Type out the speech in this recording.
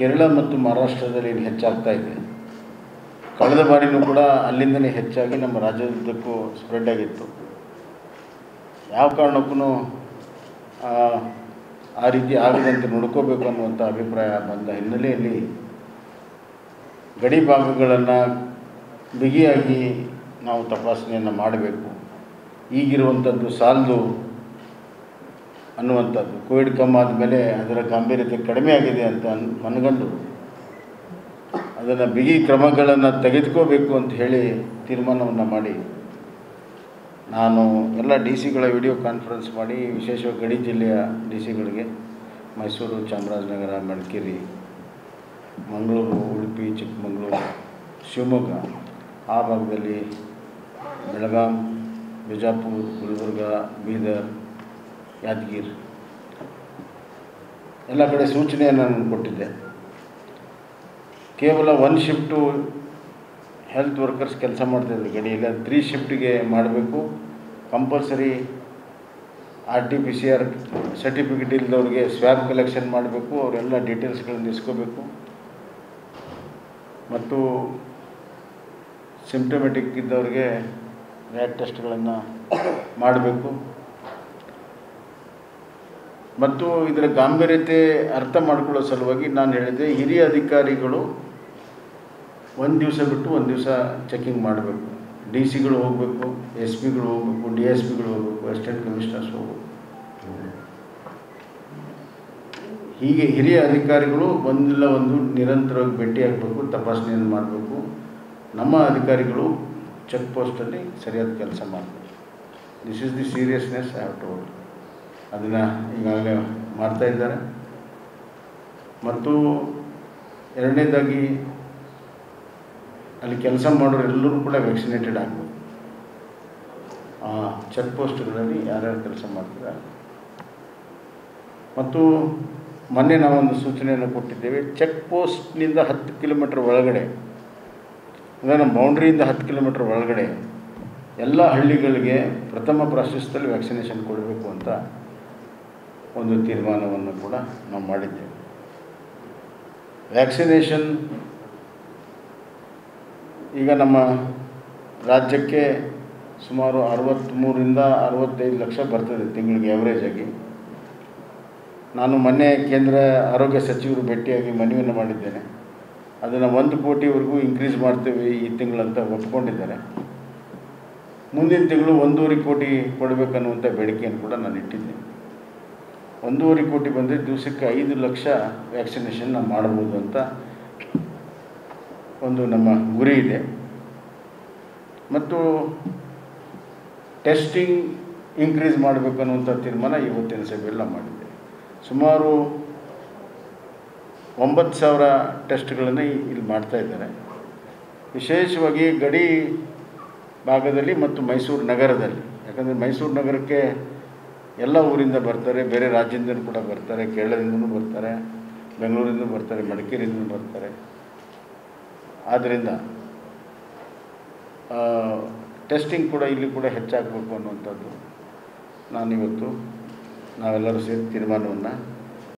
ಕೇರಳ ಮತ್ತು ಮಹಾರಾಷ್ಟ್ರದಲ್ಲಿ ಇದು ಹೆಚ್ಚಾಗ್ತಾ ಇದೆ. ಕಳೆದ ಬಾರಿನೂ ಕೂಡ ಅಲ್ಲಿಂದಲೇ ಹೆಚ್ಚಾಗಿ ನಮ್ಮ ರಾಜ್ಯದುದ್ದಕ್ಕೂ ಸ್ಪ್ರೆಡ್ ಆಗಿತ್ತು. ಯಾವ ಕಾರಣಕ್ಕೂ ಆ ರೀತಿ ಆಗದಂತೆ ನೋಡ್ಕೋಬೇಕು ಅನ್ನುವಂಥ ಅಭಿಪ್ರಾಯ ಬಂದ ಹಿನ್ನೆಲೆಯಲ್ಲಿ ಗಡಿ ಭಾಗಗಳನ್ನು ಬಿಗಿಯಾಗಿ ನಾವು ತಪಾಸಣೆಯನ್ನು ಮಾಡಬೇಕು. ಈಗಿರುವಂಥದ್ದು ಸಾಲದು ಅನ್ನುವಂಥದ್ದು. ಕೋವಿಡ್ ಕಮ್ಮಿ ಆದಮೇಲೆ ಅದರ ಗಾಂಭೀರ್ಯತೆ ಕಡಿಮೆ ಆಗಿದೆ ಅಂತ ಅನ್- ಮನಗಂಡು ಅದನ್ನು ಬಿಗಿ ಕ್ರಮಗಳನ್ನು ತೆಗೆದುಕೋಬೇಕು ಅಂತ ಹೇಳಿ ತೀರ್ಮಾನವನ್ನು ಮಾಡಿ. ನಾನು ಎಲ್ಲ ಡಿ ಸಿಗಳ ವಿಡಿಯೋ ಕಾನ್ಫರೆನ್ಸ್ ಮಾಡಿ, ವಿಶೇಷವಾಗಿ ಗಡಿ ಜಿಲ್ಲೆಯ ಡಿ ಸಿಗಳಿಗೆ, ಮೈಸೂರು, ಚಾಮರಾಜನಗರ, ಮಡಿಕೇರಿ, ಮಂಗಳೂರು, ಉಡುಪಿ, ಚಿಕ್ಕಮಗಳೂರು, ಶಿವಮೊಗ್ಗ, ಆ ಭಾಗದಲ್ಲಿ ಬೆಳಗಾಂ, ಬಿಜಾಪುರ, ಗುಲ್ಬರ್ಗ, ಬೀದರ್ ಯಾದಗಿರಿ. ಎಲ್ಲ ಕಡೆ ಸೂಚನೆಯನ್ನು ನಾನು ಕೊಟ್ಟಿದ್ದೆ. ಕೇವಲ ಒನ್ ಶಿಫ್ಟು ಹೆಲ್ತ್ ವರ್ಕರ್ಸ್ ಕೆಲಸ ಮಾಡ್ತಾಯಿದ್ರು ಗಡಿಯಲ್ಲಿ ತ್ರೀ ಶಿಫ್ಟಿಗೆ ಮಾಡಬೇಕು. Compulsory R T P C R certificate ಇಲ್ಲದವ್ರಿಗೆ swab collection ಮಾಡಬೇಕು. ಅವರೆಲ್ಲ ಡೀಟೇಲ್ಸ್ಗಳನ್ನು ಇಸ್ಕೋಬೇಕು. ಮತ್ತು ಸಿಂಪ್ಟಮೆಟಿಕ್ ಇದ್ದವ್ರಿಗೆ ರ್ಯಾಟ್ ಟೆಸ್ಟ್ಗಳನ್ನು ಮಾಡಬೇಕು. ಮತ್ತು ಇದರ ಗಾಂಭೀರ್ಯತೆ ಅರ್ಥ ಮಾಡ್ಕೊಳ್ಳೋ ಸಲುವಾಗಿ ನಾನು ಹೇಳಿದೆ, ಹಿರಿಯ ಅಧಿಕಾರಿಗಳು ಒಂದು ದಿವಸ ಬಿಟ್ಟು ಒಂದು ದಿವಸ ಚೆಕಿಂಗ್ ಮಾಡಬೇಕು. ಡಿ ಸಿಗಳು ಹೋಗಬೇಕು, ಎಸ್ ಪಿಗಳು ಹೋಗಬೇಕು, ಡಿ ಎಸ್ ಪಿಗಳು ಹೋಗಬೇಕು ಅಸಿಸ್ಟೆಂಟ್ ಕಮಿಷನರ್ಸ್ ಹೋಗಬೇಕು. ಹೀಗೆ ಹಿರಿಯ ಅಧಿಕಾರಿಗಳು ಒಂದಿಲ್ಲ ಒಂದು ನಿರಂತರವಾಗಿ ಭೇಟಿಯಾಗಬೇಕು ತಪಾಸಣೆಯನ್ನು ಮಾಡಬೇಕು. ನಮ್ಮ ಅಧಿಕಾರಿಗಳು ಚೆಕ್ ಪೋಸ್ಟಲ್ಲಿ ಸರಿಯಾದ ಕೆಲಸ ಮಾಡಬೇಕು. This is the seriousness I have told ಅದನ್ನು ಈಗಾಗಲೇ ಮಾಡ್ತಾ ಇದ್ದಾರೆ. ಮತ್ತು ಎರಡನೇದಾಗಿ ಅಲ್ಲಿ ಕೆಲಸ ಮಾಡೋರು ಎಲ್ಲರೂ ಕೂಡ ವ್ಯಾಕ್ಸಿನೇಟೆಡ್ ಆಗ್ಬೋದು. ಆ ಚೆಕ್ ಪೋಸ್ಟ್ಗಳಲ್ಲಿ ಯಾರ್ಯಾರು ಕೆಲಸ ಮಾಡ್ತಾರೆ? ಮತ್ತು ಮೊನ್ನೆ ನಾವೊಂದು ಸೂಚನೆಯನ್ನು ಕೊಟ್ಟಿದ್ದೇವೆ ಚೆಕ್ ಪೋಸ್ಟ್ನಿಂದ ಹತ್ತು ಕಿಲೋಮೀಟ್ರ್ ಒಳಗಡೆ ಅಂದರೆ ನಮ್ಮ ಬೌಂಡ್ರಿಯಿಂದ ಹತ್ತು ಕಿಲೋಮೀಟ್ರ್ ಒಳಗಡೆ ಎಲ್ಲ ಹಳ್ಳಿಗಳಿಗೆ ಪ್ರಥಮ ಪ್ರಾಶಸ್ತ್ಯದಲ್ಲಿ ವ್ಯಾಕ್ಸಿನೇಷನ್ ಕೊಡಬೇಕು ಅಂತ ಒಂದು ತೀರ್ಮಾನವನ್ನು ಕೂಡ ನಾವು ಮಾಡಿದ್ದೇವೆ. ವ್ಯಾಕ್ಸಿನೇಷನ್ ಈಗ ನಮ್ಮ ರಾಜ್ಯಕ್ಕೆ ಸುಮಾರು ಅರವತ್ತ್ಮೂರಿಂದ ಅರವತ್ತೈದು ಲಕ್ಷ ಬರ್ತದೆ ತಿಂಗಳಿಗೆ ಎವರೇಜ್ ಆಗಿ. ನಾನು ಮೊನ್ನೆ ಕೇಂದ್ರ ಆರೋಗ್ಯ ಸಚಿವರು ಭೇಟಿಯಾಗಿ ಮನವಿಯನ್ನು ಮಾಡಿದ್ದೇನೆ. ಅದನ್ನು ಒಂದು ಕೋಟಿವರೆಗೂ ಇನ್ಕ್ರೀಸ್ ಮಾಡ್ತೇವೆ ಈ ತಿಂಗಳಂತ ಒಪ್ಕೊಂಡಿದ್ದಾರೆ. ಮುಂದಿನ ತಿಂಗಳು ಒಂದೂವರೆ ಕೋಟಿ ಕೊಡಬೇಕನ್ನುವಂಥ ಬೇಡಿಕೆಯನ್ನು ಕೂಡ ನಾನು ಇಟ್ಟಿದ್ದೀನಿ. ಒಂದೂವರೆ ಕೋಟಿ ಬಂದರೆ ದಿವಸಕ್ಕೆ ಐದು ಲಕ್ಷ ವ್ಯಾಕ್ಸಿನೇಷನ್ ನಾವು ಮಾಡ್ಬೋದು ಅಂತ ಒಂದು ನಮ್ಮ ಗುರಿ ಇದೆ. ಮತ್ತು ಟೆಸ್ಟಿಂಗ್ ಇನ್ಕ್ರೀಸ್ ಮಾಡಬೇಕು ಅನ್ನುವಂಥ ತೀರ್ಮಾನ ಇವತ್ತಿನ ಸಭೆಯಲ್ಲಿ ನಾವು ಮಾಡಿದೆ. ಸುಮಾರು ಒಂಬತ್ತು ಸಾವಿರ ಟೆಸ್ಟ್ಗಳನ್ನು ಇಲ್ಲಿ ಮಾಡ್ತಾ ಇದ್ದಾರೆ. ವಿಶೇಷವಾಗಿ ಗಡಿ ಭಾಗದಲ್ಲಿ ಮತ್ತು ಮೈಸೂರು ನಗರದಲ್ಲಿ. ಯಾಕಂದರೆ ಮೈಸೂರು ನಗರಕ್ಕೆ ಎಲ್ಲ ಊರಿಂದ ಬರ್ತಾರೆ, ಬೇರೆ ರಾಜ್ಯದಿಂದಲೂ ಕೂಡ ಬರ್ತಾರೆ ಕೇರಳದಿಂದಲೂ ಬರ್ತಾರೆ, ಬೆಂಗಳೂರಿಂದ ಬರ್ತಾರೆ, ಮಡಿಕೇರಿಯಿಂದ ಬರ್ತಾರೆ. ಆದ್ದರಿಂದ ಟೆಸ್ಟಿಂಗ್ ಕೂಡ ಇಲ್ಲಿ ಕೂಡ ಹೆಚ್ಚಾಗಬೇಕು ಅನ್ನುವಂಥದ್ದು ನಾನಿವತ್ತು ನಾವೆಲ್ಲರೂ ಸೇರಿ ತೀರ್ಮಾನವನ್ನು